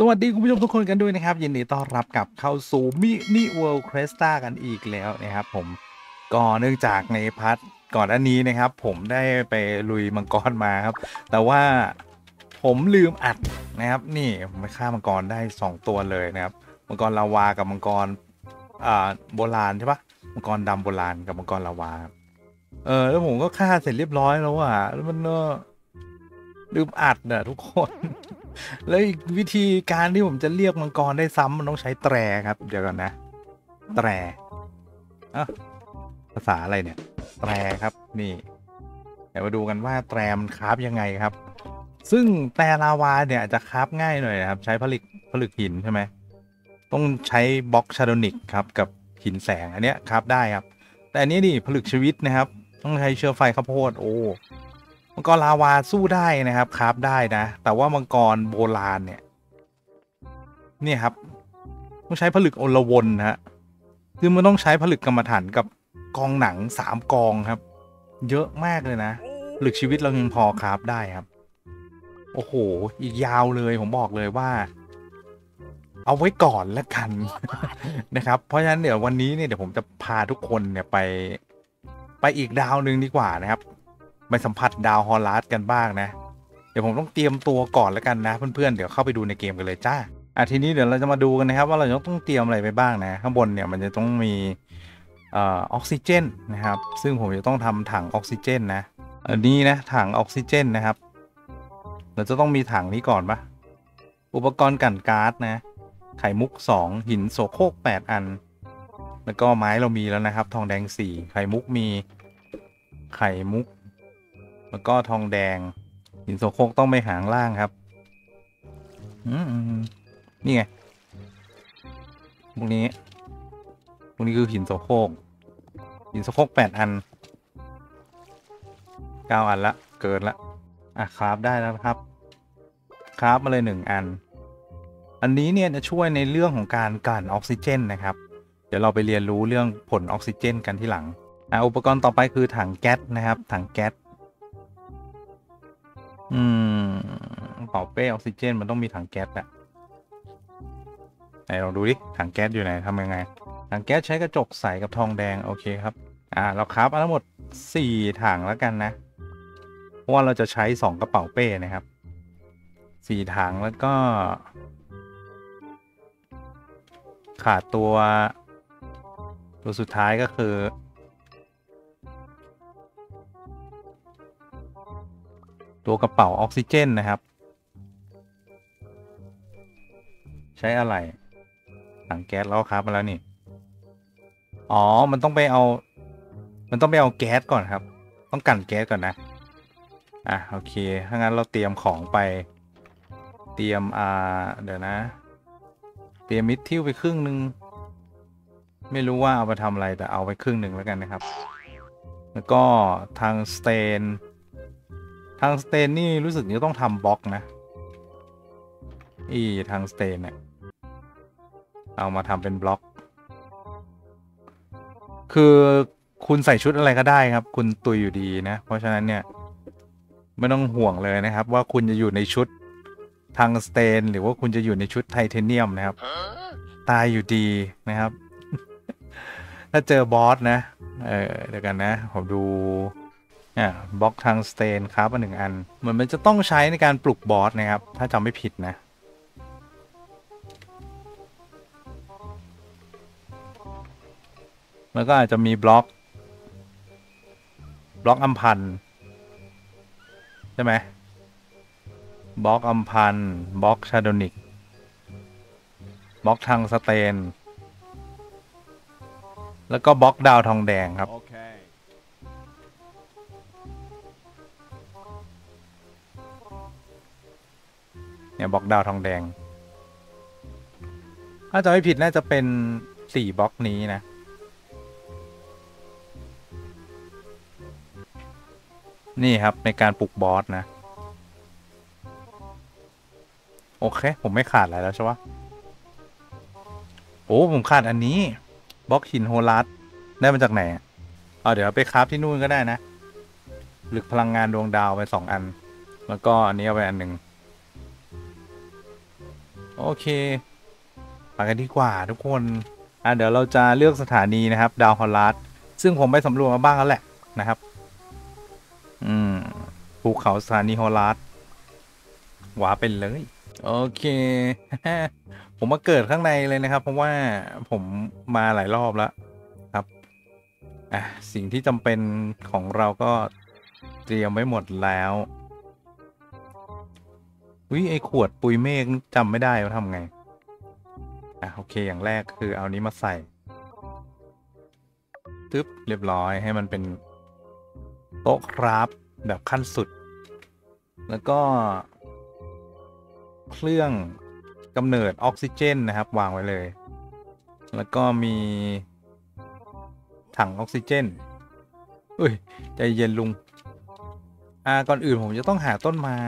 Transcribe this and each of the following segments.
สวัสดีคุณผู้ชมทุกคนกันด้วยนะครับ ยินดีต้อนรับกลับเข้าสู่ Mini World Creata กันอีกแล้วนะครับผมก็เนื่องจากใน part ก่อนอันนี้นะครับ ผมได้ไปลุยมังกรมาครับ แต่ว่าผมลืมอัดนะครับ นี่ไม่ฆ่ามังกรได้ 2 ตัวเลยนะครับ มังกรลาวากับมังกรอ่าโบราณใช่ปะมังกรดำโบราณกับมังกรลาวาเออแล้วผมก็ฆ่าเสร็จเรียบร้อยแล้วอะแล้วมันก็ลืมอัดน่ะทุกคน แล้วอีกวิธีการที่ผมจะเรียกมังกรได้ซ้ำมันต้องใช้แตรครับ เดี๋ยวก่อนนะ แตรอะภาษาอะไรเนี่ย แตรครับ นี่เดี๋ยวมาดูกันว่าแตรมันคราฟยังไงครับ ซึ่งแตรลาวาเนี่ยอาจจะคราฟง่ายหน่อยนะครับ ใช้ผลึกผลึกหินใช่ไหมต้องใช้บล็อกชาโดนิกครับ กับหินแสงอันเนี้ยคราฟได้ครับ แต่อันนี้นี่ผลึกชีวิตนะครับ ต้องใช้เชื้อไฟข้าวโพดโอ้ มังกรลาวาสู้ได้นะครับคราฟได้นะ แต่ว่ามังกรโบราณเนี่ย เนี่ยครับต้องใช้ผลึกโอลวนนะฮะคือมันต้องใช้ผลึกกรรมฐานกับกองหนังสามกองครับ เยอะมากเลยนะผลึกชีวิตเรายังพอคราฟได้ครับ โอ้โห อีกยาวเลยผมบอกเลยว่า เอาไว้ก่อนแล้วกันนะครับ เพราะฉะนั้นเดี๋ยววันนี้เนี่ยเดี๋ยวผมจะพาทุกคนเนี่ยไป ไปอีกดาวหนึ่งดีกว่านะครับ ไปสัมผัสดาวฮอลลาร์ดกันบ้างนะ เดี๋ยวผมต้องเตรียมตัวก่อนแล้วกันนะ เพื่อนๆเดี๋ยวเข้าไปดูในเกมกันเลยจ้าอะทีนี้เดี๋ยวเราจะมาดูกันนะครับว่าเราต้องเตรียมอะไรไปบ้างนะ ข้างบนเนี่ยมันจะต้องมีออกซิเจนนะครับ ซึ่งผมจะต้องทำถังออกซิเจนนะอันนี้นะถังออกซิเจนนะครับ เราจะต้องมีถังนี้ก่อนปะอุปกรณ์กันก๊าซนะ ไข่มุก 2 หินโสโครก8 อัน แล้วก็ไม้เรามีแล้วนะครับ ทองแดง 4 ไข่มุกมี ไข่มุก แล้วก็ทองแดง หินโสโครกต้องไปหางล่างครับ อืมนี่ไงพวกนี้พวกนี้คือหินโสโครกหินโสโครกแปดอันเก้าอันละ เกินละ อะคราฟได้แล้วครับ คราฟมาเลยหนึ่งอัน อันนี้เนี่ยจะช่วยในเรื่องของการกั่นออกซิเจนนะครับ เดี๋ยวเราไปเรียนรู้เรื่องผลออกซิเจนกันที่หลัง อะอุปกรณ์ต่อไปคือถังแก๊สนะครับ ถังแก๊ส อืมเป่าเป้ออกซิเจน มันต้องมีถังแก๊สอะไหนลองดูดิ ถังแก๊สอยู่ไหนทำยังไง ถังแก๊สใช้กระจกใสกับทองแดง โอเคครับ อ่า เราครับเอาทั้งหมด 4 ถังแล้วกันนะ เพราะว่าเราจะใช้ 2 กระเป๋าเป้นะครับ 4 ถังแล้วก็ ขาดตัว ตัวสุดท้ายก็คือ ตัวกระเป๋าออกซิเจนนะครับ ใช้อะไรถังแก๊สแล้วครับมาแล้วนี่ อ๋อ มันต้องไปเอา มันต้องไปเอาแก๊สก่อนครับ ต้องกันแก๊สก่อนนะ อะ โอเค ถ้างั้นเราเตรียมของไป เตรียม อ่า เดี๋ยวนะ เตรียมมิดทิวไปครึ่งหนึ่ง ไม่รู้ว่าเอาไปทำอะไรแต่เอาไปครึ่งหนึ่งแล้วกันนะครับ แล้วก็ทางสเตน ทางสเตนนี่รู้สึกจะต้องทำบล็อกนะ อีทางสเตนเนี่ย เอามาทำเป็นบล็อก คือคุณใส่ชุดอะไรก็ได้ครับ คุณตุยอยู่ดีนะ เพราะฉะนั้นเนี่ย ไม่ต้องห่วงเลยนะครับ ว่าคุณจะอยู่ในชุดทางสเตน หรือว่าคุณจะอยู่ในชุดไทเทเนียมนะครับ ตายอยู่ดีนะครับ ถ้าเจอบอสนะ เออเดี๋ยวกันนะ ผมดู เนี่ยบล็อกทางสเตนครับมาหนึ่งอัน เหมือนมันจะต้องใช้ในการปลุกบอสนะครับ ถ้าจำไม่ผิดนะ แล้วก็อาจจะมีบล็อก บล็อกอัมพันใช่ไหมบล็อกอัมพันบล็อกชาโดนิกบล็อกทางสเตน แล้วก็บล็อกดาวทองแดงครับ เนี่ยบล็อกดาวทองแดง ถ้าจะไม่ผิดน่าจะเป็นสี่บล็อกนี้นะ นี่ครับในการปลุกบอสนะ โอเค ผมไม่ขาดอะไรแล้วใช่ปะโอ้ ผมขาดอันนี้บล็อกหินโฮลัสได้มาจากไหนเอาเดี๋ยวไปคราฟที่นู่นก็ได้นะ หลึกพลังงานดวงดาวไปสองอัน แล้วก็อันนี้เอาไปอันหนึ่ง โอเคไปกันดีกว่าทุกคน อะเดี๋ยวเราจะเลือกสถานีนะครับ ดาวฮอลลัสซึ่งผมไปสำรวจมาบ้างแล้วแหละนะครับ อืมภูเขาสถานีฮอลลัสหวาเป็นเลย โอเค ผมมาเกิดข้างในเลยนะครับ เพราะว่าผมมาหลายรอบแล้วครับ อะสิ่งที่จำเป็นของเราก็เตรียมไว้หมดแล้ว วิไอขวดปุยเมฆจำไม่ได้ว่าทำไง อะโอเคอย่างแรกคือเอานี้มาใส่ตึ๊บเรียบร้อยให้มันเป็นโต๊ะคราฟแบบขั้นสุด แล้วก็ เครื่องกำเนิดออกซิเจนนะครับ วางไว้เลย แล้วก็มี ถังออกซิเจนเอ้ย ใจเย็นลุง อ่าก่อนอื่นผมจะต้องหาต้นไม้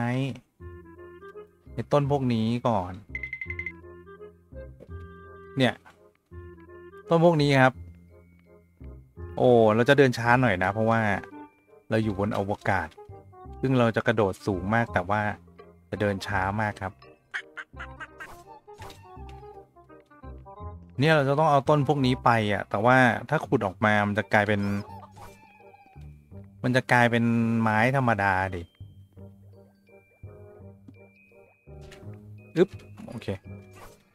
ไอ้ต้นพวกนี้ก่อน เนี่ย ต้นพวกนี้ครับ โอ้เราจะเดินช้าหน่อยนะ เพราะว่าเราอยู่บนอวกาศ ซึ่งเราจะกระโดดสูงมากแต่ว่าจะเดินช้ามากครับ เนี่ยเราจะต้องเอาต้นพวกนี้ไปอะ แต่ว่าถ้าขุดออกมามันจะกลายเป็น มันจะกลายเป็นไม้ธรรมดาดิ อึ๊บโอเค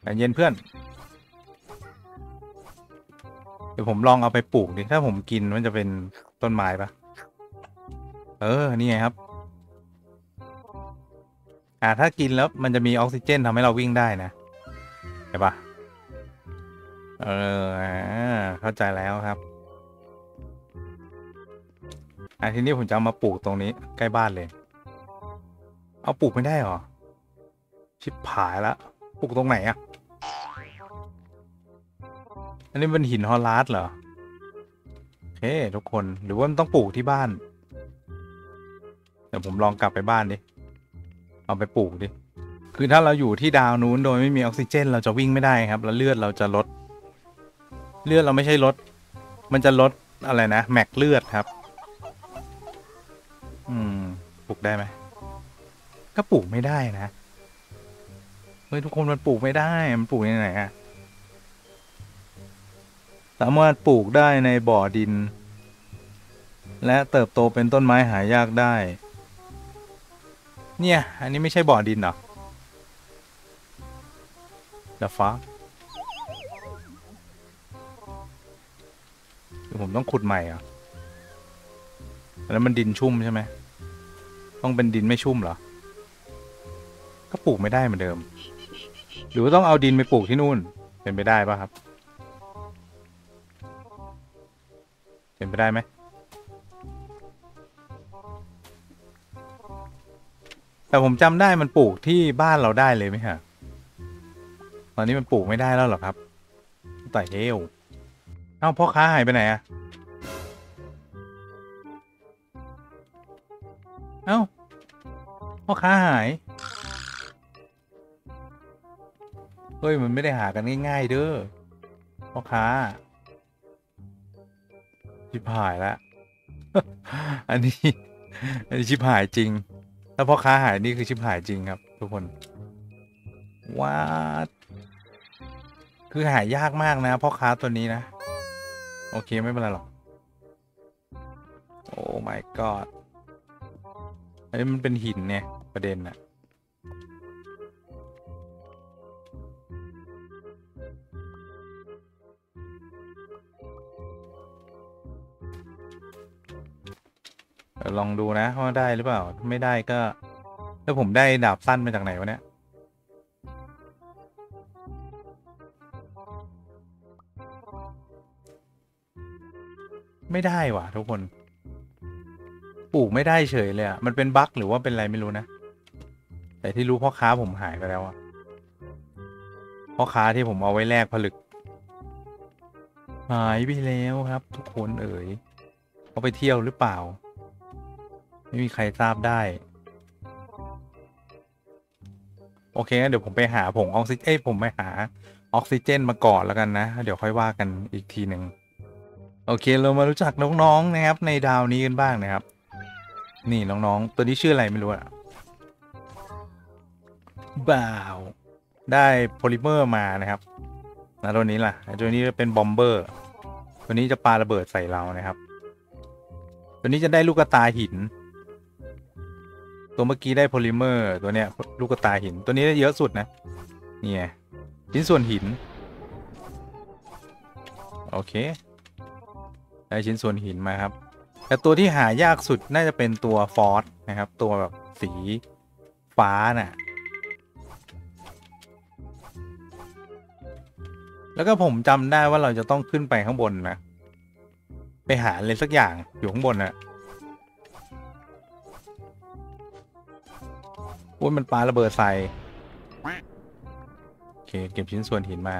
ใจเย็นเพื่อน เดี๋ยวผมลองเอาไปปลูกดิ ถ้าผมกินมันจะเป็นต้นไม้ปะเออ นี่ไงครับ อ่า ถ้ากินแล้วมันจะมีออกซิเจนทำให้เราวิ่งได้นะเห็นปะเออเข้าใจแล้วครับ อ่าทีนี้ผมจะามาปลูกตรงนี้ใกล้บ้านเลย เอาปลูกไม่ได้หรอ ชิบผายละปลูกตรงไหนอะอันนี้เป็นหินฮอลลาร์ดเหรอโอเคทุกคนหรือว่ามันต้องปลูกที่บ้านเดี๋ยวผมลองกลับไปบ้านดิเอาไปปลูกดิคือถ้าเราอยู่ที่ดาวนู้นโดยไม่มีออกซิเจน เราจะวิ่งไม่ได้ครับ แล้วเลือดเราจะลด เลือดเราไม่ใช่ลด มันจะลดอะไรนะ แม็กเลือดครับ อืมปลูกได้ไหมก็ปลูกไม่ได้นะ ฮ้ยทุกคนมันปลูกไม่ได้ มันปลูกในไหนอะสามารถปลูกได้ในบ่อดิน และเติบโตเป็นต้นไม้หายากได้ เนี่ย อันนี้ไม่ใช่บ่อดินเหรอ The fuck คือผมต้องขุดใหม่อะแล้วมันดินชุ่มใช่ไหม ต้องเป็นดินไม่ชุ่มเหรอ ก็ปลูกไม่ได้เหมือนเดิม หรือว่าต้องเอาดินไปปลูกที่นู่น เป็นไปได้ปะครับ เป็นไปได้ไหมแต่ผมจำได้มันปลูกที่บ้านเราได้เลยไหมฮะตอนนี้มันปลูกไม่ได้แล้วหรอครับแต่เฮลเอ้าพ่อค้าหายไปไหนอะเอ้าพ่อค้าหาย ฮ้ย มันไม่ได้หากันง่าย ๆ เด้อพ่อค้าชิบหายแล้วอันนี้ อันนี้ชิบหายจริง ถ้าพ่อค้าหายนี่คือชิบหายจริงครับ ทุกคนว้าคือหายากมากนะพ่อค้าตัวนี้นะ โอเคไม่เป็นไรหรอก โอ้ my god อันนี้มันเป็นหินเนี่ยประเด็นอะ ลองดูนะว่าได้หรือเปล่า ไม่ได้ก็ แล้วผมได้ดาบสั้นมาจากไหนวะเนี่ย ไม่ได้ว่ะทุกคน ปลูกไม่ได้เฉยเลยอะมันเป็นบั๊กหรือว่าเป็นอะไรไม่รู้นะ แต่ที่รู้พ่อค้าผมหายไปแล้วอะพ่อค้าที่ผมเอาไว้แลกผลึก หายไปแล้วครับ ทุกคนเอ๋ยเขาไปเที่ยวหรือเปล่า ไม่มีใครทราบได้ โอเคงั้นเดี๋ยวผมไปหาผงออกซิเอ้ยผมไปหาออกซิเจนมาก่อนแล้วกันนะ เดี๋ยวค่อยว่ากันอีกทีหนึ่งโอเคเรามารู้จักน้องๆนะครับ ในดาวนี้กันบ้างนะครับ นี่น้องๆ ตัวนี้ชื่ออะไรไม่รู้อะบ่าวได้โพลิเมอร์มานะครับแล้วตัวนี้ล่ะตัวนี้เป็น bomber ตัวนี้จะปาระเบิดใส่เรานะครับ ตัวนี้จะได้ลูกตาหิน ตัวเมื่อกี้ได้โพลิเมอร์ตัวเนี้ยลูกกระตาหินตัวนี้ได้เยอะสุดนะเนี่ยชิ้นส่วนหิน โอเค ได้ชิ้นส่วนหินมาครับ แต่ตัวที่หายากสุดน่าจะเป็นตัวฟอสนะครับ ตัวแบบสีฟ้าน่ะ แล้วก็ผมจำได้ว่าเราจะต้องขึ้นไปข้างบนนะ ไปหาอะไรสักอย่างอยู่ข้างบนน่ะ อ้ยมันปาระเบิดใส่โอเคเก็บชิ้นส่วนหินมา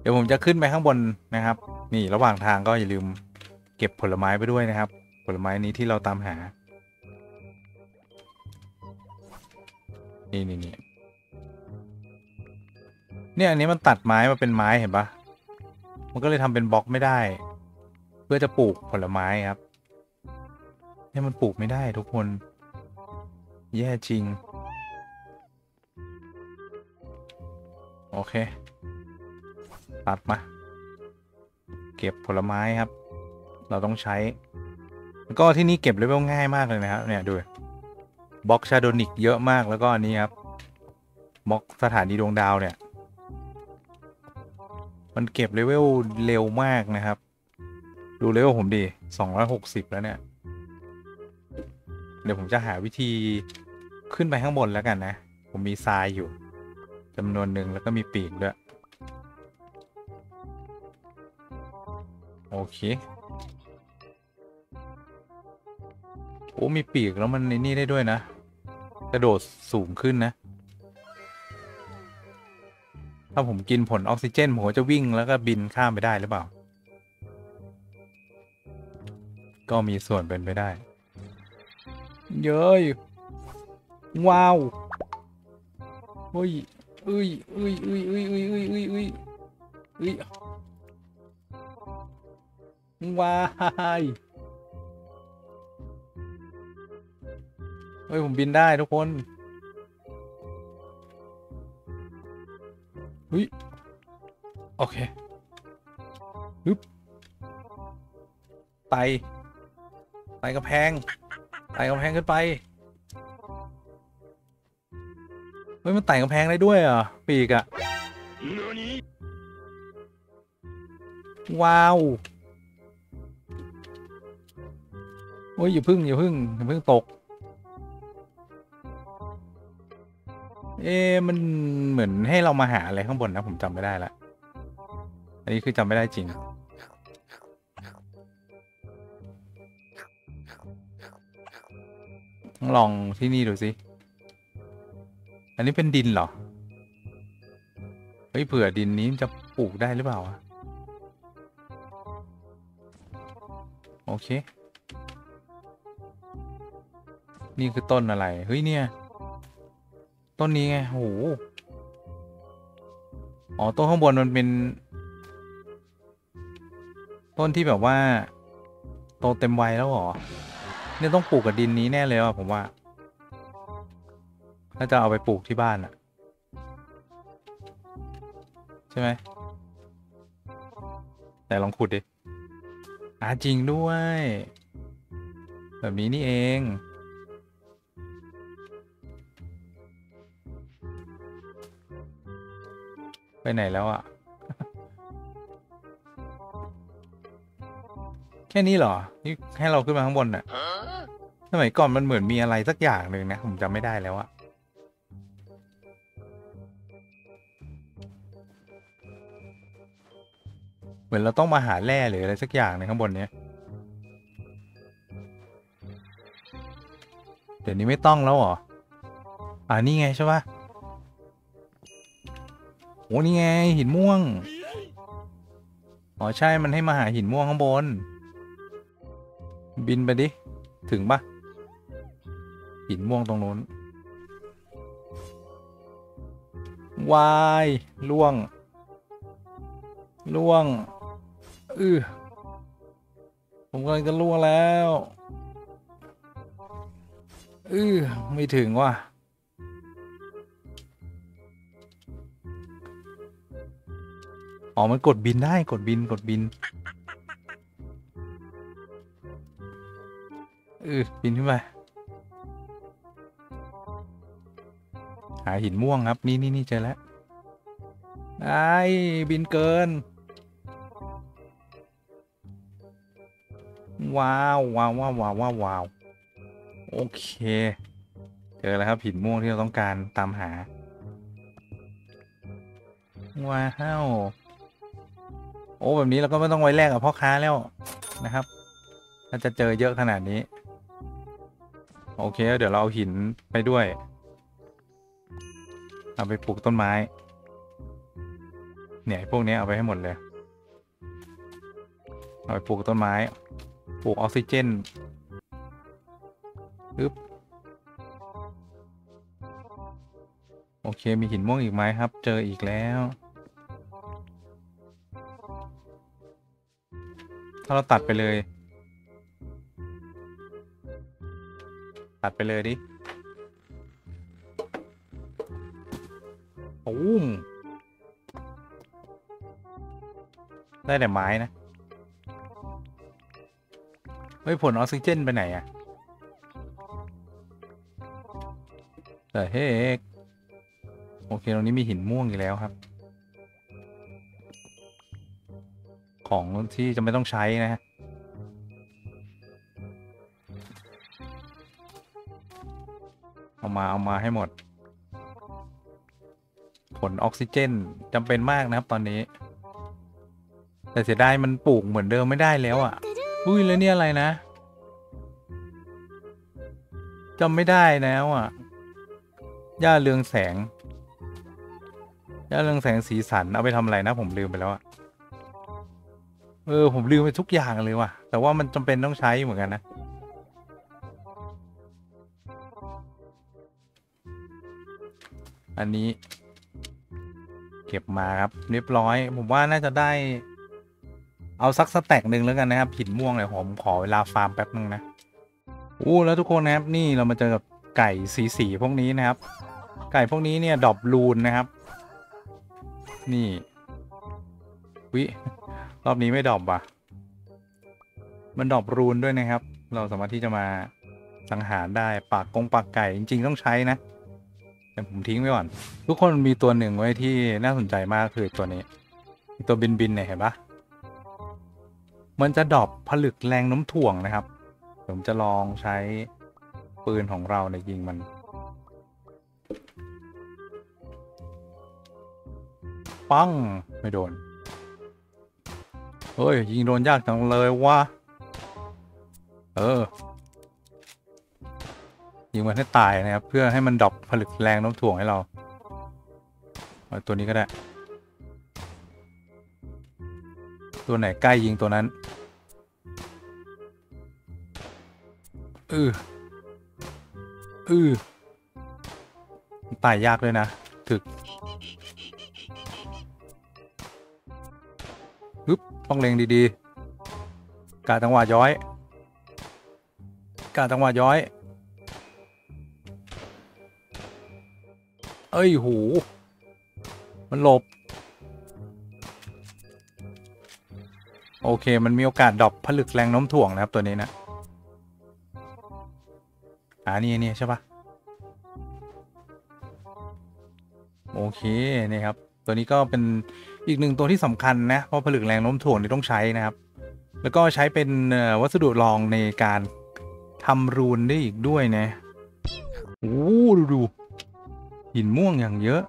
เดี๋ยวผมจะขึ้นไปข้างบนนะครับ นี่ระหว่างทางก็อย่าลืม เก็บผลไม้ไปด้วยนะครับ ผลไม้นี้ที่เราตามหา นี่นี่นี่เนี่ยอันนี้มันตัดไม้มาเป็นไม้เห็นปะมันก็เลยทำเป็นบล็อกไม่ได้ เพื่อจะปลูกผลไม้ครับเนี่ยมันปลูกไม่ได้ทุกคน แย่จริง โอเค ตัดมา เก็บผลไม้ครับ เราต้องใช้ แล้วก็ที่นี่เก็บเลเวลง่ายมากเลยนะครับ เนี่ยดูบล็อกชาโดนิกเยอะมากแล้วก็อันนี้ครับบล็อกสถานีดวงดาวเนี่ย มันเก็บเลเวลเร็วมากนะครับ ดูเลเวลผมดี260 แล้วเนี่ย เดี๋ยวผมจะหาวิธีขึ้นไปข้างบนแล้วกันนะ ผมมีทรายอยู่ จำนวนหนึ่งแล้วก็มีปีกด้วย โอเค โอ้ มีปีกแล้วมันในนี่ได้ด้วยนะ กระโดดสูงขึ้นนะ ถ้าผมกินผลออกซิเจนผมจะวิ่งแล้วก็บินข้ามไปได้หรือเปล่า ก็มีส่วนเป็นไปได้ เย้ยว้าวเฮ้ย อุ้ยเอ้ยเอ้ยเอ้ยเอ้ยเอ้ยเอ้ยเอ้ยเอ้ยว้ายเฮ้ย ผมบินได้ทุกคนเฮ้ยโอเคฮึบไต่ไต่กระแพงไต่กระแพงขึ้นไป เฮ้ยมันไต่กำแพงได้ด้วยเหรอะปีกอะว้าวโอ้ยอย่าพึ่งอย่าพึ่งอย่าพึ่งตก เอ๊มันเหมือนให้เรามาหาอะไรข้างบนนะผมจำไม่ได้ละอันนี้คือจำไม่ได้จริงลองที่นี่ดูสิ อันนี้เป็นดินเหรอ เฮ้ยเผื่อดินนี้จะปลูกได้หรือเปล่าโอเค นี่คือต้นอะไร เฮ้ยเนี่ย ต้นนี้ไงโหอ๋อต้นข้างบนมันเป็น ต้นที่แบบว่า โตเต็มวัยแล้วหรอ เนี่ยต้องปลูกกับดินนี้แน่เลยว่ะผมว่า ถ้าจะเอาไปปลูกที่บ้านอะใช่ไหมแต่ลองขุดดิอ่าจริงด้วย แบบนี้นี่เอง ไปไหนแล้วอะแค่นี้เหรอ นี่ให้เราขึ้นมาข้างบนน่ะสมัยก่อนมันเหมือนมีอะไรสักอย่างหนึ่งนะ ผมจำไม่ได้แล้วอะ เหมือนเราต้องมาหาแร่หรืออะไรสักอย่างในข้างบนเนี้ยเดี๋ยวนี้ไม่ต้องแล้วเหรอ อ่านี่ไงใช่ปะโอ้นี่ไงหินม่วง อ๋อใช่มันให้มาหาหินม่วงข้างบน บินไปดิ ถึงปะหินม่วงตรงนู้นวายล่วง ล่วง อือผมกำลังจะล่วงแล้วอือไม่ถึงว่ะอ๋อ มันกดบินได้กดบินกดบินเออบินขึ้นไปหาหินม่วงครับ นี่นี่นี่เจอแล้วไอ้บินเกิน ว้าวว้าวว้าวว้าวว้าววาวโอเค เจอแล้วครับหินม่วงที่เราต้องการตามหา ว้าวโอ้แบบนี้เราก็ไม่ต้องไว้แลกกับพ่อค้าแล้วนะครับ ถ้าจะเจอเยอะขนาดนี้ โอเค เดี๋ยวเราเอาหินไปด้วย เอาไปปลูกต้นไม้ เนี่ยพวกนี้เอาไปให้หมดเลย เอาไปปลูกต้นไม้ ปลูกออกซิเจนปึ๊บโอเค มีหินม่วงอีกไหมครับ เจออีกแล้ว ถ้าเราตัดไปเลย ตัดไปเลยดิโอ้มได้แต่ไม้นะ เฮ้ย ผลออกซิเจนไปไหนอะแต่เฮ้กโอเค ตรงนี้มีหินม่วงอีกแล้วครับ ของที่จะไม่ต้องใช้นะฮะเอามา เอามาให้หมด ผลออกซิเจนจำเป็นมากนะครับตอนนี้ แต่เสียดายมันปลูกเหมือนเดิมไม่ได้แล้วอะ่ะ อุ้ยแล้วเนี่ยอะไรนะจำไม่ได้แล้วอะหญ้าเรืองแสงหญ้าเรืองแสงสีสันเอาไปทำอะไรนะผมลืมไปแล้วอะเออผมลืมไปทุกอย่างเลยว่ะ แต่ว่ามันจำเป็นต้องใช้เหมือนกันนะอันนี้ เก็บมาครับ เรียบร้อย ผมว่าน่าจะได้ เอาสักสแต็กหนึ่งแล้วกันนะครับหินม่วงเลยผมขอเวลาฟาร์มแป๊บนึงนะอู้แล้วทุกคนนะครับนี่เรามาเจอกับไก่สีสีพวกนี้นะครับ ไก่พวกนี้เนี่ยดอปรูนนะครับ นี่วิรอบนี้ไม่ดอปว่ะ มันดอปรูนด้วยนะครับ เราสามารถที่จะมาสังหารได้ปากกงปากไก่จริง ๆ ต้องใช้นะแต่ผมทิ้งไว้ก่อน ทุกคนมีตัวหนึ่งไว้ที่น่าสนใจมากคือตัวนี้ตัวบินบินเนี่ยเห็นปะ มันจะดรอปผลึกแรงน้มถ่วงนะครับ ผมจะลองใช้ปืนของเราในยิงมัน ปัง ไม่โดน เฮ้ย ยิงโดนยากจังเลยวะเออ ยิงมันให้ตายนะครับ เพื่อให้มันดรอปผลึกแรงน้มถ่วงให้เราเอาตัวนี้ก็ได้ ตัวไหนใกล้ยิงตัวนั้นเออเออตายยากเลยนะ ถึกฮึบต้องเล็งดีๆ กาจังหวะย้อย กาจังหวะย้อย เอ้ย หู มันหลบ โอเค มันมีโอกาสดรอปผลึกแรงโน้มถ่วงนะครับตัวนี้นะอ่านี่นี่ใช่ปะโอเคนี่ครับ ตัวนี้ก็เป็นอีกหนึ่งตัวที่สำคัญนะเพราะผลึกแรงโน้มถ่วงนี่ต้องใช้นะครับ แล้วก็ใช้เป็นวัสดุรองในการทำรูนได้อีกด้วยนะโอ้ดูดูหินม่วงอย่างเยอะ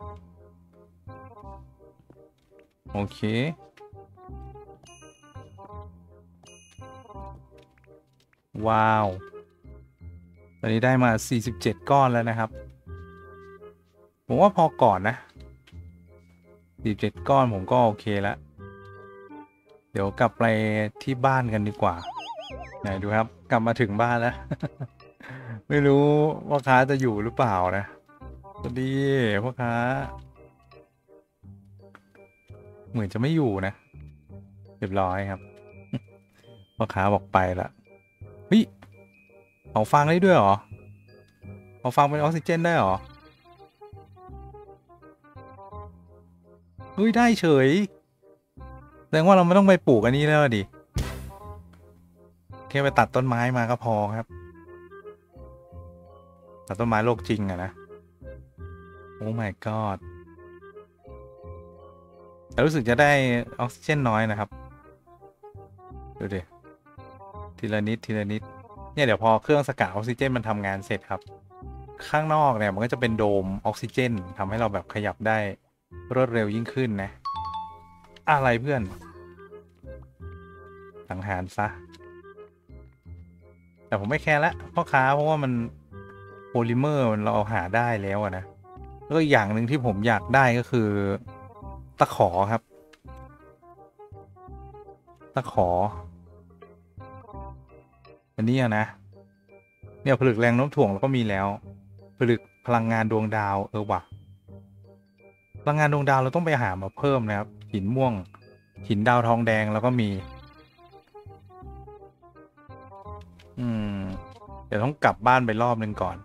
โอเค ว้าว ตอนนี้ได้มา 47 ก้อนแล้วนะครับ ผมว่าพอก่อนนะ 47 ก้อนผมก็โอเคแล้ว เดี๋ยวกลับไปที่บ้านกันดีกว่า ไหนดูครับ กลับมาถึงบ้านแล้ว ไม่รู้ว่าค้าจะอยู่หรือเปล่านะสวัสดีพ่อค้า เหมือนจะไม่อยู่นะ เรียบร้อยครับพ่อค้าบอกไปละ ฮ้ยเอาฟังได้ด้วยเหรอเอาฟังเป็นออกซิเจนได้เหรอเฮ้ยได้เฉยแสดงว่าเราไม่ต้องไปปลูกอันนี้แล้วดิแค่ไปตัดต้นไม้มาก็พอครับ ตัดต้นไม้โลกจริงอะนะ โอ้ my god แต่รู้สึกจะได้ออกซิเจนน้อยนะครับ ดูดิ ทีละนิดทีละนิด เนี่ยเดี๋ยวพอเครื่องสกัดออกซิเจนมันทำงานเสร็จครับ ข้างนอกเนี่ยมันก็จะเป็นโดมออกซิเจนทำให้เราแบบขยับได้รวดเร็วยิ่งขึ้นนะ อะไรเพื่อนสังหารซะ แต่ผมไม่แคร์ละพ่อค้าเพราะว่ามันโพลิเมอร์มันเราเอาหาได้แล้วนะแล้วก็อย่างหนึ่งที่ผมอยากได้ก็คือตะขอครับ ตะขอ อันนี้นะ เนี่ยผลึกแรงโน้มถ่วงเราก็มีแล้ว ผลึกพลังงานดวงดาวเออว่ะพลังงานดวงดาวเราต้องไปหามาเพิ่มนะครับ หินม่วง หินดาวทองแดงแล้วก็มี อืม เดี๋ยวต้องกลับบ้านไปรอบหนึ่งก่อน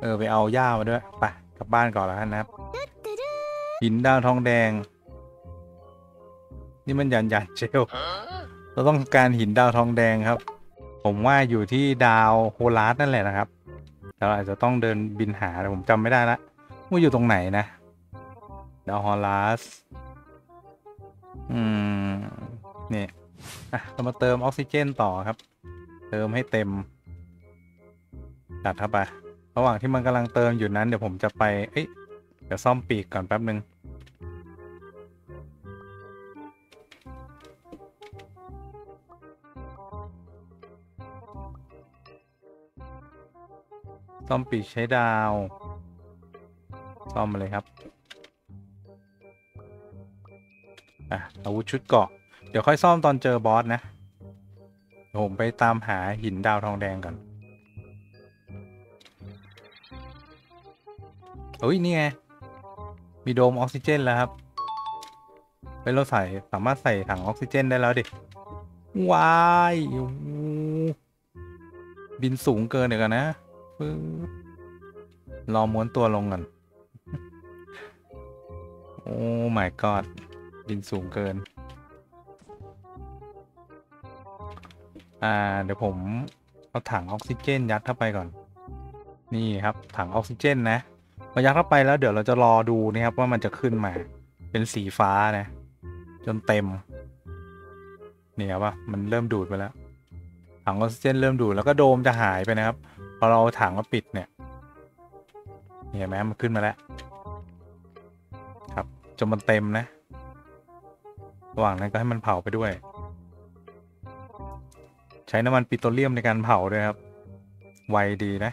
เออไปเอาหญ้ามาด้วยไปกลับบ้านก่อนแล้วนนะครับ หินดาวทองแดง นี่มันยันยันเจลเราต้องการหินดาวทองแดงครับ ผมว่าอยู่ที่ดาวโฮลาสนั่นแหละนะครับเราอาจจะต้องเดินบินหาแต่ผมจำไม่ได้ละว่าอยู่ตรงไหนนะ ดาวโฮลาสอืมนี่อะเรามาเติมออกซิเจนต่อครับ เติมให้เต็มจัดเข้าไประหว่างที่มันกำลังเติมอยู่นั้นเดี๋ยวผมจะไป เอ้ย เดี๋ยวซ่อมปีกก่อนแป๊บหนึ่ง ซ่อมปีกใช้ดาว ซ่อมมาเลยครับ อะอาวุธชุดเกาะ เดี๋ยวค่อยซ่อมตอนเจอบอสนะผมไปตามหาหินดาวทองแดงก่อนเฮ้ย นี่ไง มีโดมออกซิเจนแล้วครับไปเราใส่สามารถใส่ถังออกซิเจนได้แล้วดิ ว้าย บินสูงเกินเดี๋ยวกันนะ ปึ๊บรอม้วนตัวลงก่อน โอ้ my god บินสูงเกิน อ่า เดี๋ยวผม เอาถังออกซิเจนยัดเข้าไปก่อน นี่ครับ ถังออกซิเจนนะพอยัดเข้าไปแล้วเดี๋ยวเราจะรอดูนะครับว่ามันจะขึ้นมา เป็นสีฟ้านะ จนเต็มเนี่ยครับว่ามันเริ่มดูดไปแล้วถังออกซิเจนเริ่มดูดแล้วก็โดมจะหายไปนะครับ พอเราเอาถังมาปิดเนี่ยเห็นไหมมันขึ้นมาแล้ว ครับจนมันเต็มนะระหว่างนั้นก็ให้มันเผาไปด้วย ใช้น้ำมันปิโตรเลียมในการเผาด้วยครับ ไวดีนะ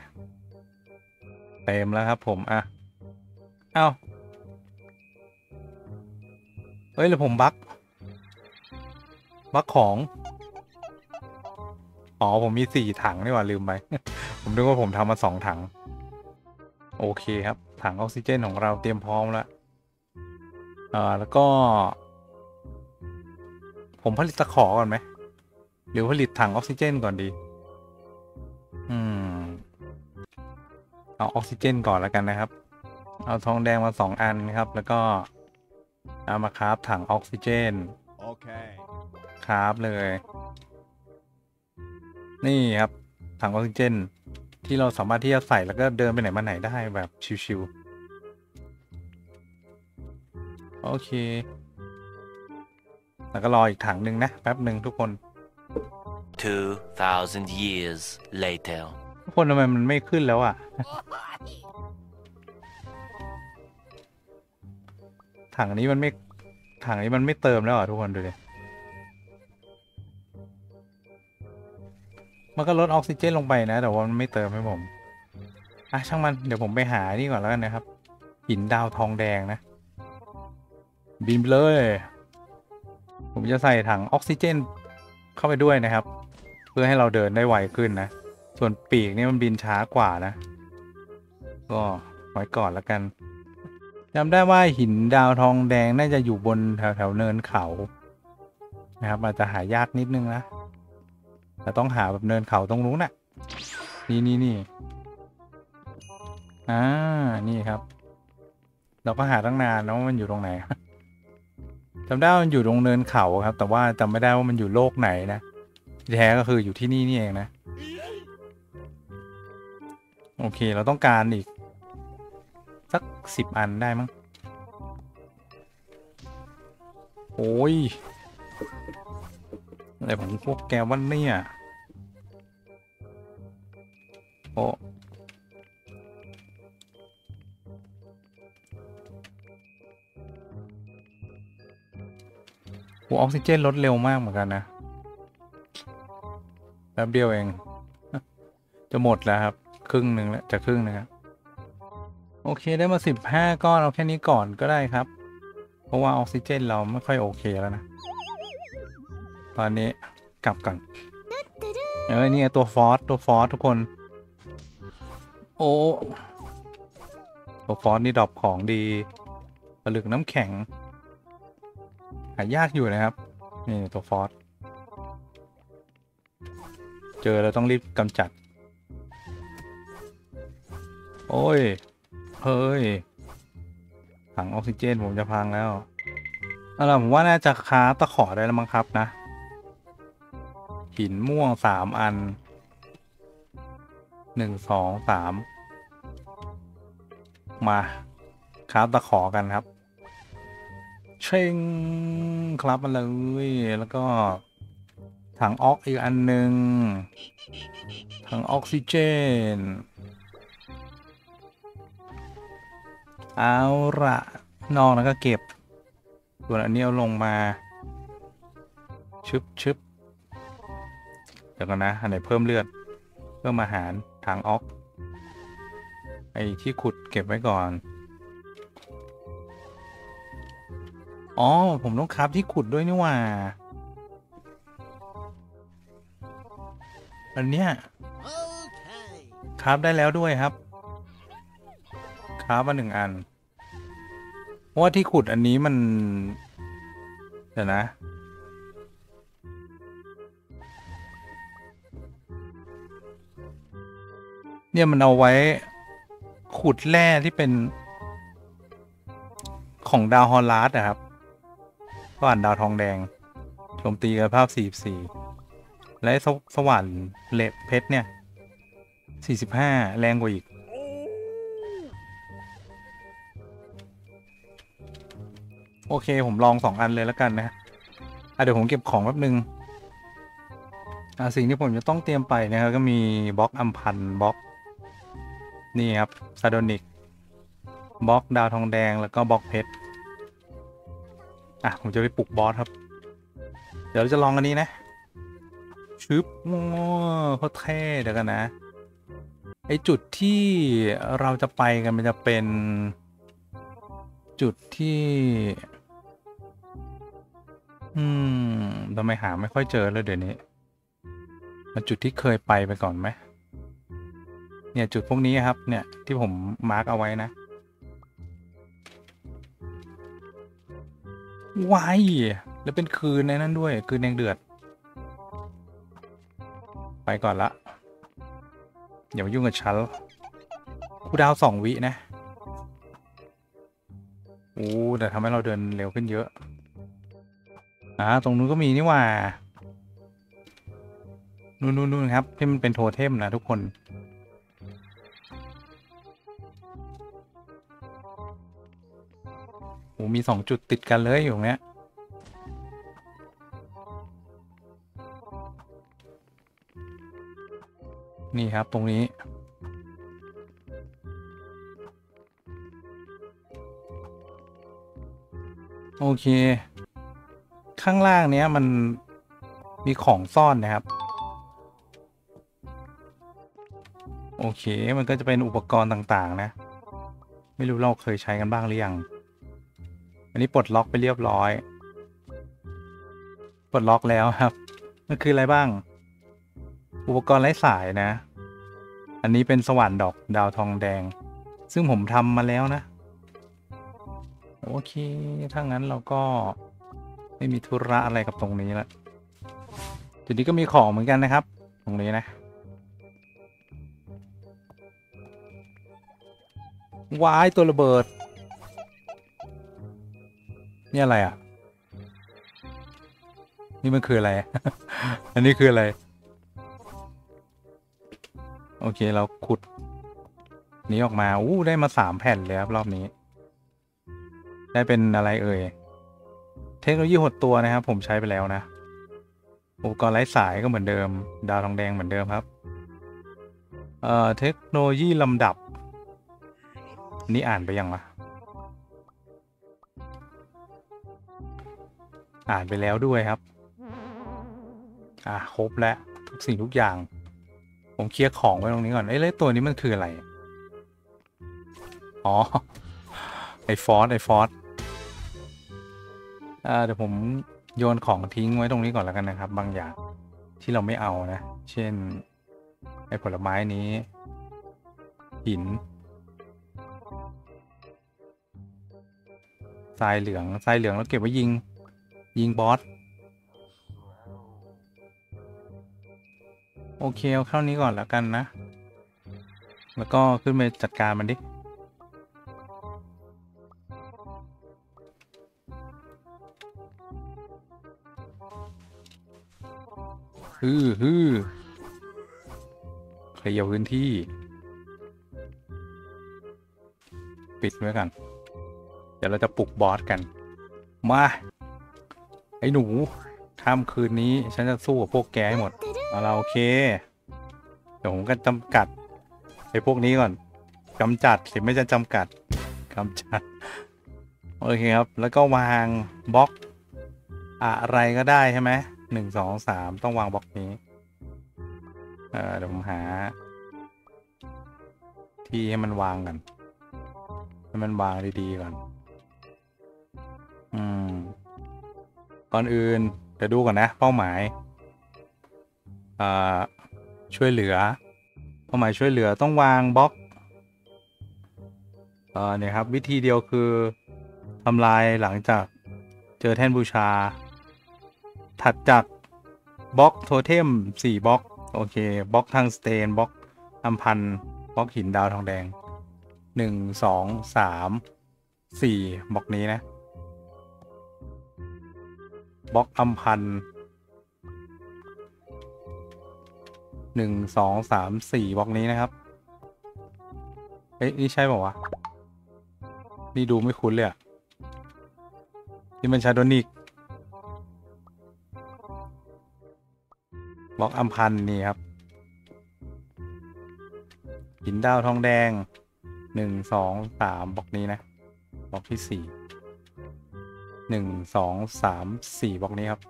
เต็มแล้วครับผมอะเอ้าเฮ้ยหรือผมบักบักของ อ๋อ ผมมีสี่ถังนี่หว่าลืมไป ผมนึกว่าผมทำมาสองถัง โอเคครับ ถังออกซิเจนของเราเตรียมพร้อมแล้วอ่าแล้วก็ ผมผลิตตะขอก่อนไหมหรือผลิตถังออกซิเจนก่อนดี อืม เอาออกซิเจนก่อนแล้วกันนะครับ เอาทองแดงมาสองอันครับ แล้วก็เอามาคราฟถังออกซิเจน Okay. คราฟเลย นี่ครับถังออกซิเจน ที่เราสามารถที่จะใส่แล้วก็เดินไปไหนมาไหนได้แบบชิวๆโอเค แล้วก็รออีกถังหนึ่งนะแป๊บหนึ่งทุกคน 2,000 years later. ทุกคนทำไมมันไม่ขึ้นแล้วอะ ถังนี้มันไม่ ถังนี้มันไม่เติมแล้วอะทุกคนดูดิ มันก็ลดออกซิเจนลงไปนะ แต่ว่ามันไม่เติมให้ผม อะช่างมันเดี๋ยวผมไปหานี่ก่อนแล้วกันนะครับ หินดาวทองแดงนะ บินไปเลย ผมจะใส่ถังออกซิเจนเข้าไปด้วยนะครับ เพื่อให้เราเดินได้ไวขึ้นนะ ส่วนปีกนี่มันบินช้ากว่านะ ก็ไว้ก่อนแล้วกันจำได้ว่าหินดาวทองแดงน่าจะอยู่บนแถวแถวเนินเขานะครับอาจจะหายากนิดนึงนะ แต่ต้องหาแบบเนินเขาตรงนู้นน่ะ นี่นี่นี่อ่า นี่ครับ เราก็หาตั้งนานแล้วมันอยู่ตรงไหนจำได้ว่ามันอยู่ตรงเนินเขาครับ แต่ว่าจำไม่ได้ว่ามันอยู่โลกไหนนะแท้ก็คืออยู่ที่นี่นี่เองนะ โอเค เราต้องการอีก สักสิบอันได้มั้ง โอ้ย อะไรของพวกแกวันเนี่ยโอ้โหออกซิเจนลดเร็วมากเหมือนกันนะแป๊บเดียวเอง จะหมดแล้วครับ ครึ่งหนึ่งแล้วจะครึ่งนึงครับโอเคได้มาสิบห้าก้อน เอาแค่นี้ก่อนก็ได้ครับ เพราะว่าออกซิเจนเราไม่ค่อยโอเคแล้วนะ ตอนนี้กลับก่อน เออนี่ไงตัวฟอสตัวฟอสทุกคน โอ้ตัวฟอสนี่ drop ของดีผลึกน้ำแข็ง หายากอยู่นะครับ นี่ตัวฟอสเจอเราต้องรีบกำจัด โอ้ย เฮ้ย ถังออกซิเจนผมจะพังแล้วเอาล่ะผมว่าน่าจะค้าตะขอได้แล้วมั้งครับนะ หินม่วงสามอันหนึ่งสองสามมาคราฟตะขอกันครับ เชงครับมาเลย แล้วก็ถังออกอีกอันหนึ่งถังออกซิเจน เอาละนอกนั้นก็เก็บ ส่วนอันนี้เอาลงมา ชึบชึบ เดี๋ยวกันนะ อันไหนเพิ่มเลือด เพิ่มอาหารทางออก ไอ้ที่ขุดเก็บไว้ก่อน อ๋อ ผมต้องคราฟที่ขุดด้วยนี่ว่า อันเนี้ยคราฟได้แล้วด้วยครับ คราฟมาหนึ่งอัน เพราะว่าที่ขุดอันนี้มัน เดี๋ยวนะ เนี่ยมันเอาไว้ขุดแร่ที่เป็นของดาวฮอลลาร์ดนะครับสว่านดาวทองแดงโจมตีกับภาพ 44 และสวสว่านเละเพชรเนี่ย 45 แรงกว่าอีก โอเคผมลองสองอันเลยแล้วกันนะอะเดี๋ยวผมเก็บของแป๊บนึงอะสิ่งที่ผมจะต้องเตรียมไปนะครับก็มีบล็อกอัมพันธ์บล็อก นี่ครับซาโดนิกบล็อกดาวทองแดงแล้วก็บล็อกเพชรอะ ผมจะไปปลุกบอสครับ เดี๋ยวเราจะลองอันนี้นะชึบว้โคตรเท่เดี๋ยวกันนะ ไอจุดที่เราจะไปกันมันจะเป็น จุดที่ อืมทำไมหาไม่ค่อยเจอเลยเดี๋ยวนี้ มาจุดที่เคยไปไปก่อนไหม เนี่ยจุดพวกนี้ครับ เนี่ยที่ผมมาร์กเอาไว้นะวายแล้วเป็นคืนในนั้นด้วย คืนแดงเดือด ไปก่อนละอย่ามายุ่งกับฉันคูดาวสองวินะโอ้แต่ทำให้เราเดินเร็วขึ้นเยอะอ่าตรงนู้นก็มีนี่ว่านู่นนู่นนู่นครับที่มันเป็นโทเทมนะทุกคน โอ้มีสองจุดติดกันเลยอยู่เนี้ยนี่ครับตรงนี้ โอเค ข้างล่างเนี้ยมันมีของซ่อนนะครับ โอเค มันก็จะเป็นอุปกรณ์ต่าง ๆ นะ ไม่รู้เราเคยใช้กันบ้างหรือยัง อันนี้ปลดล็อกไปเรียบร้อย ปลดล็อกแล้วครับ มันคืออะไรบ้าง อุปกรณ์ไร้สายนะ อันนี้เป็นสว่านดอกดาวทองแดง ซึ่งผมทำมาแล้วนะ โอเค ถ้างั้นเราก็ไม่มีธุระอะไรกับตรงนี้ละจุดนี้ก็มีของเหมือนกันนะครับ ตรงนี้นะ วายตัวระเบิด นี่อะไรอะ นี่มันคืออะไร อันนี้คืออะไร โอเคเราขุด นี้ออกมาอู้ได้มาสามแผ่นเลยครับรอบนี้ ได้เป็นอะไรเอ่ย เทคโนโลยีหดตัวนะครับ ผมใช้ไปแล้วนะ อุปกรณ์ไร้สายก็เหมือนเดิม ดาวทองแดงเหมือนเดิมครับ เอ่อเทคโนโลยีลำดับ นี่อ่านไปยังวะ อ่านไปแล้วด้วยครับ อะครบแล้วทุกสิ่งทุกอย่าง ผมเคลียร์ของไว้ตรงนี้ก่อน เอ้ยแล้วตัวนี้มันคืออะไร อ๋อ ไอฟอสไอฟอสอ่าเดี๋ยวผมโยนของทิ้งไว้ตรงนี้ก่อนแล้วกันนะครับ บางอย่างที่เราไม่เอานะ เช่น ไอผลไม้นี้ หินทรายเหลืองทรายเหลืองแล้วเก็บไว้ยิง ยิงบอส โอเคเอาเข้านี้ก่อนแล้วกันนะ แล้วก็ขึ้นไปจัดการมันดิฮือฮือเคลียร์พื้นที่ ปิดไว้กัน เดี๋ยวเราจะปลุกบอสกัน มา ไอ้หนูค่ำคืนนี้ ฉันจะสู้กับพวกแกให้หมดเอาละโอเค เดี๋ยวผมก็จำกัดไอ้พวกนี้ก่อนกำจัดสิไม่ใช่จำกัดกำจัด โอเคครับ แล้วก็วางบล็อก อะไรก็ได้ใช่ไหมหนึ่งสองสามต้องวางบล็อกนี้ เออเดี๋ยวผมหา ที่ให้มันวางกันให้มันวางดีๆก่อน อืม ก่อนอื่นเดี๋ยวดูก่อนนะ เป้าหมายช่วยเหลือ เป้าหมายช่วยเหลือต้องวางบล็อกเนี่ยครับ วิธีเดียวคือทำลายหลังจากเจอแท่นบูชา ถัดจากบล็อกโทเทมสี่บล็อก โอเคบล็อกทังสเตนบล็อกอัมพันบล็อกหินดาวทองแดงหนึ่งสองสามสี่บล็อกนี้นะ บล็อกอัมพันหนึ่งสองสามสี่บล็อกนี้นะครับ เอ๊ะนี่ใช่เปล่าวะ นี่ดูไม่คุ้นเลยอะนี่มันชาโดนิกบล็อกอัมพันนี่ครับ หินดาวทองแดงหนึ่งสองสามบล็อกนี้นะบล็อกที่สี่ หนึ่งสองสามสี่บล็อกนี้ครับ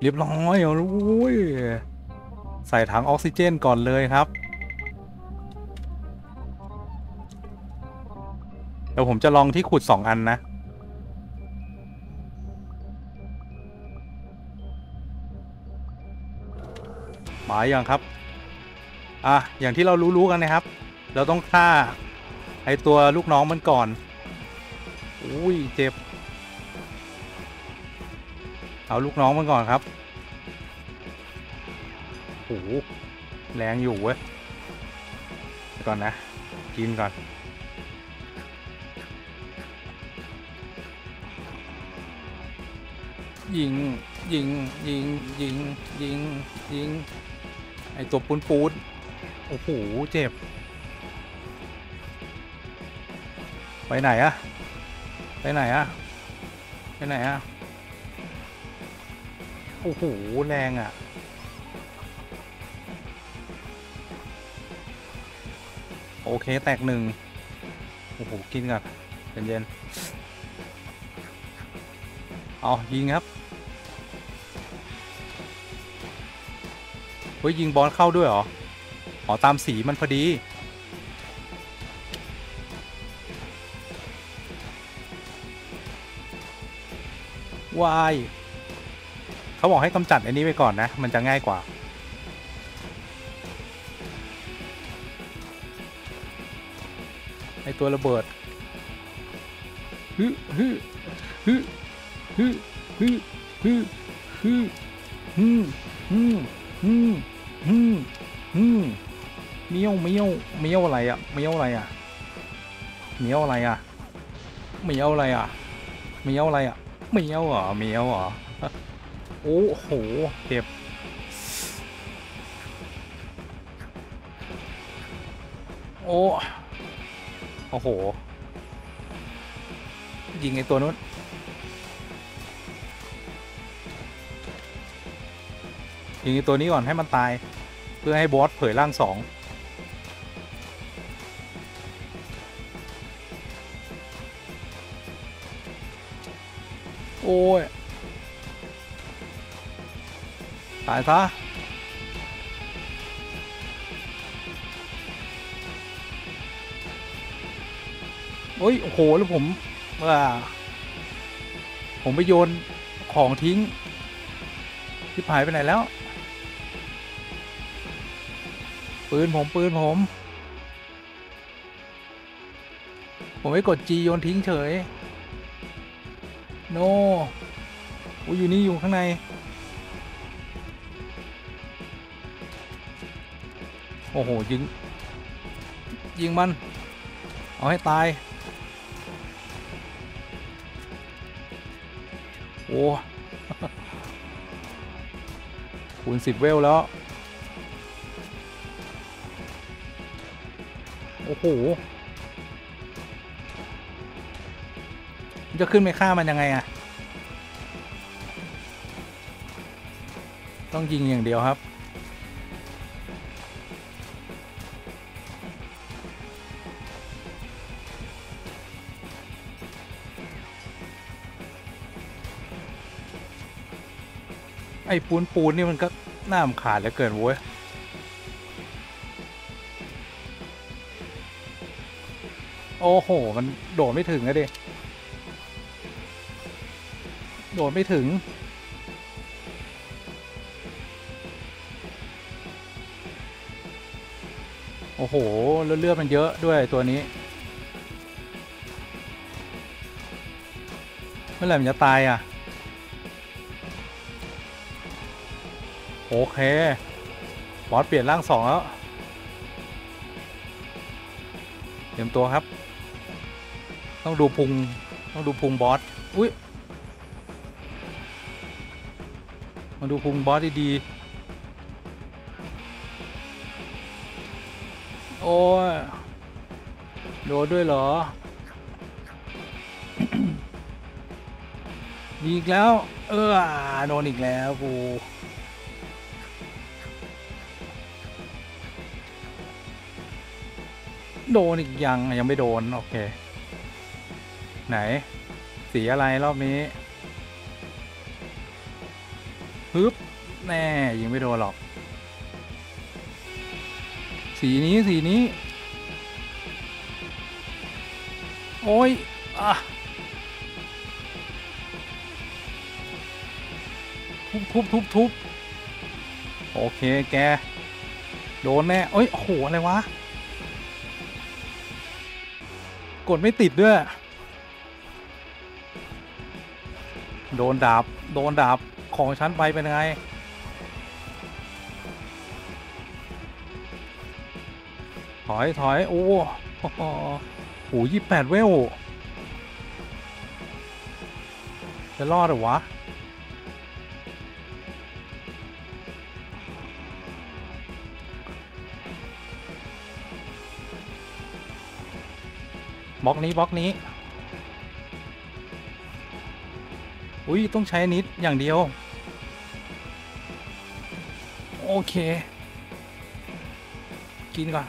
เรียบร้อยโอ้ยใส่ถังออกซิเจนก่อนเลยครับเดี๋ยวผมจะลองที่ขุดสองอันนะหมายอย่างครับ อะ อย่างที่เรารู้ๆกันนะครับ เราต้องฆ่า ไอตัวลูกน้องมันก่อน อุ้ย เจ็บ เอาลูกน้องมันก่อนครับโอ้โหแรงอยู่เว้ยเดี๋ยวก่อนนะ กินก่อน ยิง ยิง ยิง ยิง ยิง ยิง ไอตัวปูนปูนโอ้โห เจ็บ ไปไหนอะไปไหนอะไปไหนอะ โอ้โห แรงอะโอเค แตกหนึ่งโอ้โห กินก่อนเย็นๆเอายิงครับเฮ้ยยิงบอลเข้าด้วยเหรอ อ๋อ ตามสีมันพอดีวาย เขาบอกให้กำจัดอันนี้ไปก่อนนะ มันจะง่ายกว่า ไอตัวระเบิดฮึฮึฮึฮึฮึฮึฮึฮึฮึฮึฮึฮึเมียวเมียวเมียวอะไรอะเมียวอะไรอะเมียวอะไรอะเมียวอะไรอะเมียวอะไรอะเมียวเหรอเมียวเหรอ อ้โอ้โหเจ็บโอ้โอ้โห ยิงไอตัวนู้นยิงไอตัวนี้ก่อนให้มันตาย เพื่อให้บอสเผยร่างสองโอ้ย ตายซะโอ้ย โอ้โห แล้วผมว่าผมไปโยนของทิ้งที่หายไปไหนแล้ว ปืนผม ปืนผม ผมไม่กด G โยนทิ้งเฉย โนโอ้อยู่นี่อยู่ข้างใน อ้โหยิง ยิงมัน เอาให้ตาย โอ้คูณสิบเวลแล้ว โอ้โห จะขึ้นไปฆ่ามันยังไงอะต้องยิงอย่างเดียวครับ ปูนปูนนี่มันก็น่ามขาดเหลือเกินเว้ยโอ้โห มันโดดไม่ถึงอะดิโดดไม่ถึง โอ้โหเลือดเลือดมันเยอะด้วยตัวนี้ เมื่อไหร่มันจะตายอะ โอเคบอสเปลี่ยนร่างสองแล้ว เตรียมตัวครับ ต้องดูพุง ต้องดูพุงบอส อุ้ยมาดูพุงบอสดีๆ โอ้ย โดนด้วยเหรอมีอีกแล้ว เออโดนอีกแล้วกู โดนอีกยังยังไม่โดน โอเค ไหน สีอะไรรอบนี้ฮึบแน่ยิงไม่โดนหรอก สีนี้สีนี้ โอ้ยอะทุบทุบทุบทุบโอเคแก โดนแน่เอ้ยโอ้โห อะไรวะ กดไม่ติดด้วย โดนดาบ โดนดาบของฉันไปเป็นไง ถอยถอยโอ้โหโหยี่แปดเวล จะรอดหรือวะ ล็อกนี้บล็อกนี้ อุ้ยต้องใช้นิดอย่างเดียว โอเค กินก่อน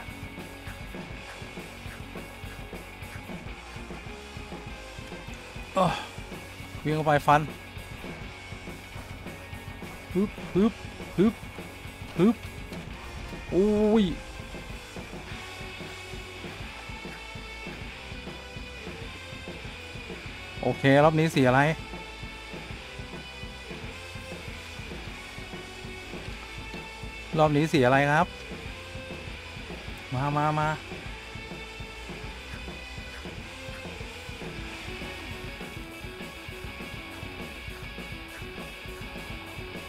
วิ่งเข้าไปฟันฮึบฮึบฮึบฮึบอุ้ย อเค รอบนี้สีอะไร รอบนี้สีอะไรครับ มามามา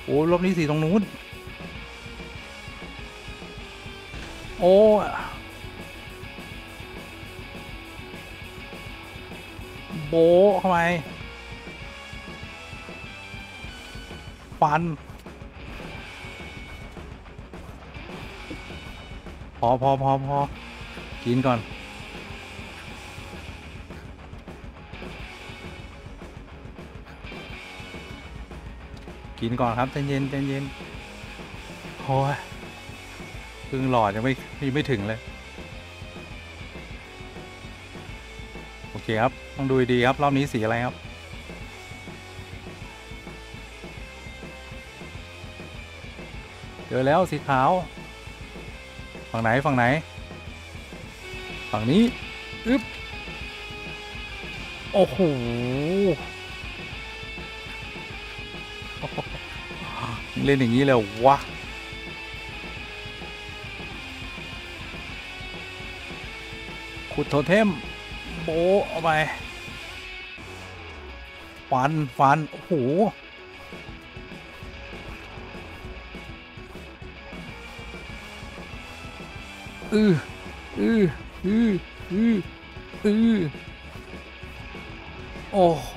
โอ้รอบนี้สีตรงนู้น โอ้ โบเข้าไปฟัน พอพอพอพอกินก่อน กินก่อนครับใจเย็นใจเย็นโอ้ยเพิ่งหลอดยังไม่ยังไม่ถึงเลย เคครับ ต้องดูดีครับ รอบนี้สีอะไรครับ เจอแล้วสีขาว ฝั่งไหนฝั่งไหน ฝั่งนี้ อึ๊บ โอ้โหเล่นอย่างนี้เลยวะขุดโทเทม โบะเอาไปฟันฟันโอ้โหอืออืออืออืออือโอ้โห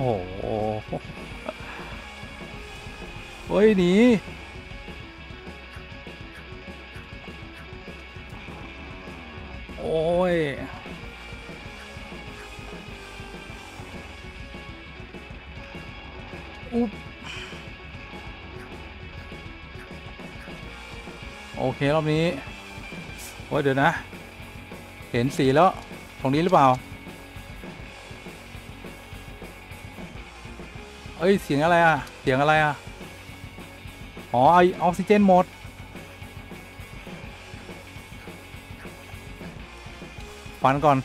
เฮ้ยหนีโอ้ย รอบนี้โอ้ยเดี๋ยวนะ เห็นสีแล้วตรงนี้หรือเปล่า เอ้ย เสียงอะไรอะเสียงอะไรอะอ๋อไอออกซิเจนหมด ฟันก่อน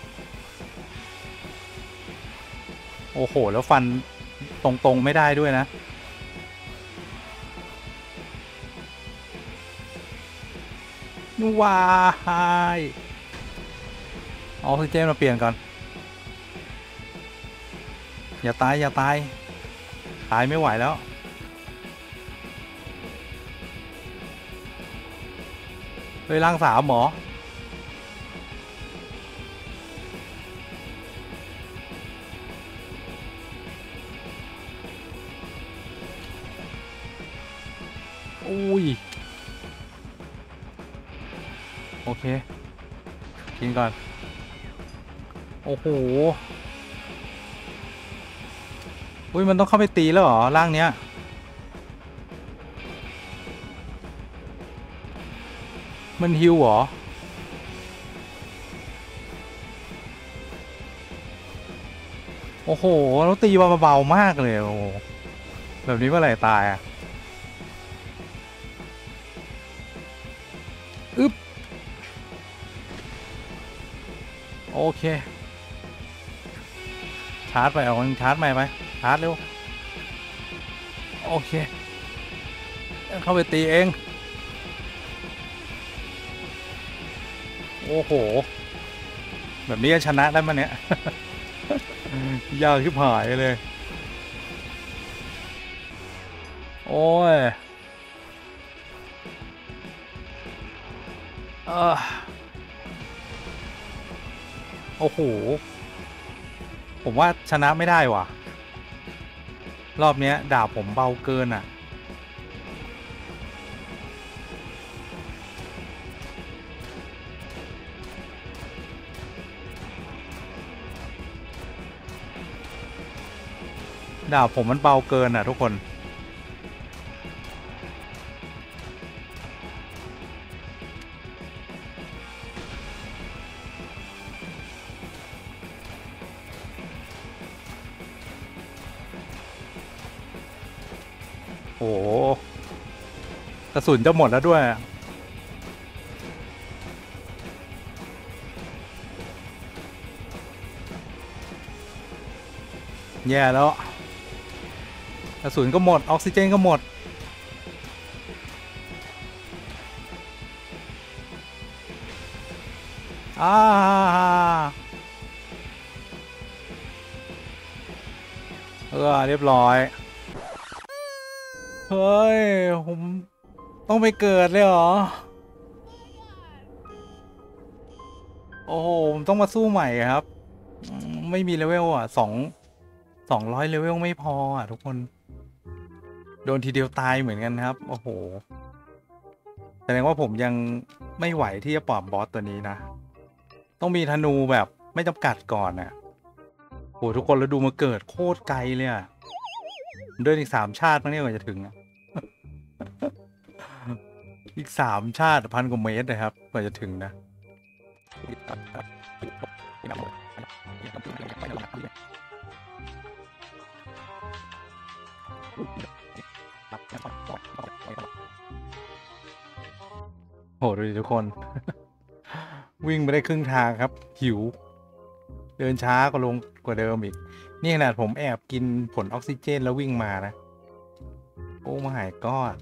โอ้โห แล้วฟันตรง ๆ ไม่ได้ด้วยนะ วายอออกซิเจนมาเปลี่ยนก่อน อย่าตาย อย่าตาย ตายไม่ไหวแล้วเฮ้ยร่างสามหมอ กินก่อน โอ้โหอุ้ยมันต้องเข้าไปตีแล้วเหรอร่างเนี้ยมันฮิวเหรอ โอ้โห แล้วตีเบาๆมากเลย โอ้แบบนี้เมื่อไหร่ตายอะ โอเค ชาร์จไปเอาชาร์จใหม่ไปชาร์จเร็ว โอเค เข้าไปตีเอง โอ้โห แบบนี้ชนะได้มั้ยเนี่ย ยากที่ผายเลย โอ้ยเออ โอ้โห ผมว่าชนะไม่ได้ว่ะ รอบนี้ดาบผมเบาเกินอะ ดาบผมมันเบาเกินอะทุกคน สุนจะหมดแล้วด้วย แย่แล้วกระสุนก็หมด ออกซิเจนก็หมด อ่าเออเรียบร้อย เฮ้ย ผม ต้องไปเกิดเลยเหรอ โอ้โหผมต้องมาสู้ใหม่ครับ ไม่มีเลเวลอะสองสองร้อยเลเวลไม่พออะทุกคน โดนทีเดียวตายเหมือนกันครับ โอ้โห แสดงว่าผมยังไม่ไหวที่จะปราบบอสตัวนี้นะ ต้องมีธนูแบบไม่จำกัดก่อนน่ะโหทุกคนแล้วดูมาเกิดโคตรไกลเลยอะเดินอีกสามชาติมั้งเนี่ยกว่าจะถึงอะ อีกสามชาติพันกว่าเมตรนะครับกว่าจะถึงนะโหดูดิทุกคน วิ่งไปได้ครึ่งทางครับ หิว เดินช้ากว่าลงกว่าเดิมอีก นี่ขนาดผมแอบกินผลออกซิเจนแล้ววิ่งมานะ โอ้มาหายกอด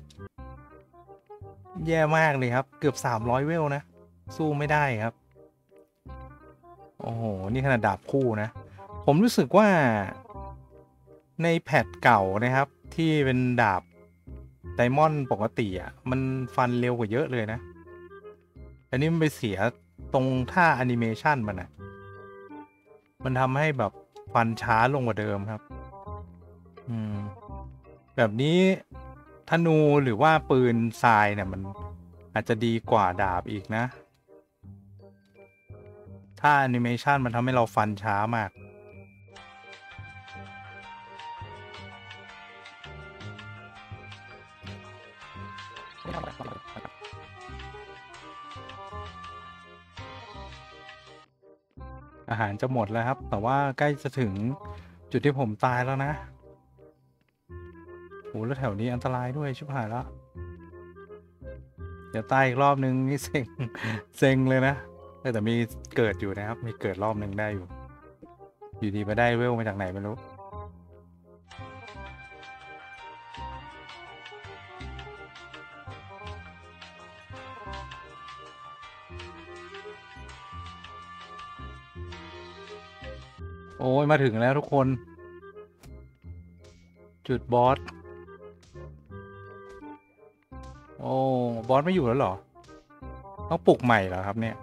แย่มากเลยครับ เกือบสามร้อยเวลนะ สู้ไม่ได้ครับ โอ้โห นี่ขนาดดาบคู่นะ ผมรู้สึกว่าในแพทเก่านะครับ ที่เป็นดาบไดมอนด์ปกติอะ มันฟันเร็วกว่าเยอะเลยนะ อันนี้มันไปเสียตรงท่าแอนิเมชันมันอะมันทำให้แบบฟันช้าลงกว่าเดิมครับ อืม แบบนี้ ธนูหรือว่าปืนทรายเนี่ยมันอาจจะดีกว่าดาบอีกนะ ถ้าแอนิเมชันมันทำให้เราฟันช้ามากอาหารจะหมดแล้วครับ แต่ว่าใกล้จะถึงจุดที่ผมตายแล้วนะ หแล้วแถวนี้อันตรายด้วยชิบหายแล้วเดี๋ยวตายอีกรอบนึงนี่เซ็งเซ็งเลยนะแต่มีเกิดอยู่นะครับ มีเกิดรอบนึงได้อยู่ อยู่ดีไปได้เวลมาจากไหนไม่รู้โอ้ยมาถึงแล้วทุกคน จุดบอส บอสไม่อยู่แล้วหรอ ต้องปลุกใหม่เหรอครับเนี่ย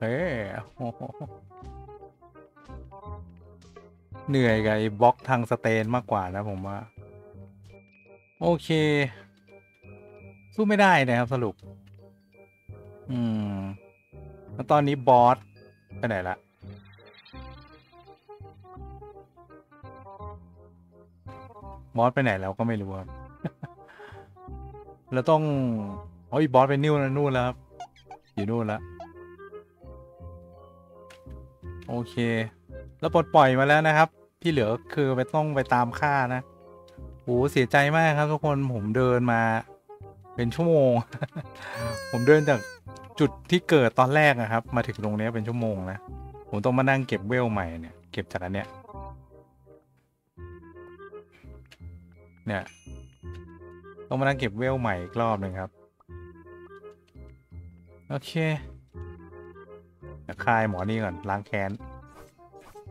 เฮ้ยโอ้โหเหนื่อยกับไอ้บล็อกทางสเตนมากกว่านะผมว่า โอเค สู้ไม่ได้นะครับสรุป อืม แล้วตอนนี้บอสไปไหนละบอสไปไหนแล้วก็ไม่รู้ครับ แล้วต้องโอ้ยบอสไปนิ้วนะนู่นแล้วครับ อยู่นู่นแล้ว โอเค แล้วปลดปล่อยมาแล้วนะครับ ที่เหลือคือไปต้องไปตามฆ่านะโอ้เสียใจมากครับทุกคนผมเดินมา เป็นชั่วโมง ผมเดินจากจุดที่เกิดตอนแรกนะครับ มาถึงตรงนี้เป็นชั่วโมงนะ ผมต้องมานั่งเก็บเวลใหม่เนี่ย เก็บจากอันเนี้ยเนี่ย ต้องมานั่งเก็บเวลใหม่อีกรอบหนึ่งครับ โอเคเดี๋ยวคลายหมอนี่ก่อนล้างแค้น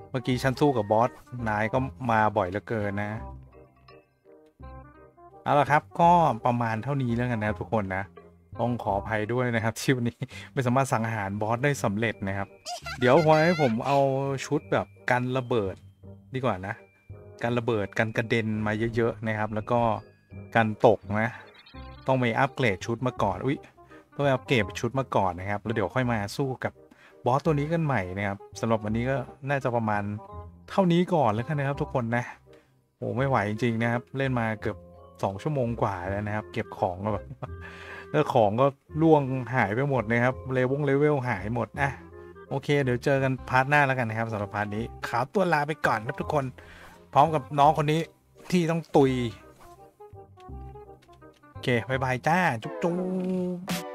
เมื่อกี้ฉันสู้กับบอส นายก็มาบ่อยเหลือเกินนะ เอาละครับก็ประมาณเท่านี้แล้วกันนะทุกคนนะ ต้องขออภัยด้วยนะครับ ที่วันนี้ไม่สามารถสังหารบอสได้สำเร็จนะครับ เดี๋ยวพอให้ผมเอาชุดแบบกันระเบิดดีกว่านะการระเบิดกันกระเด็นมาเยอะๆนะครับ แล้วก็ การตกนะ ต้องไปอัปเกรดชุดมาก่อน อุ้ยต้องไปอัปเกรดชุดมาก่อนนะครับ แล้วเดี๋ยวค่อยมาสู้กับบอสตัวนี้กันใหม่นะครับสำหรับวันนี้ก็น่าจะประมาณเท่านี้ก่อนแล้วกันนะครับ ทุกคนนะโอ้ไม่ไหวจริงๆนะครับ เล่นมาเกือบสองชั่วโมงกว่าแล้วนะครับ เก็บของก็แบบแล้วของก็ร่วงหายไปหมดนะครับเลเวลเลเวลหายหมดอะโอเค เดี๋ยวเจอกัน part หน้าแล้วกันนะครับสำหรับ part นี้ขาวตัวลาไปก่อนครับทุกคน พร้อมกับน้องคนนี้ที่ต้องตุย เค bye bye จ้า จุ๊บ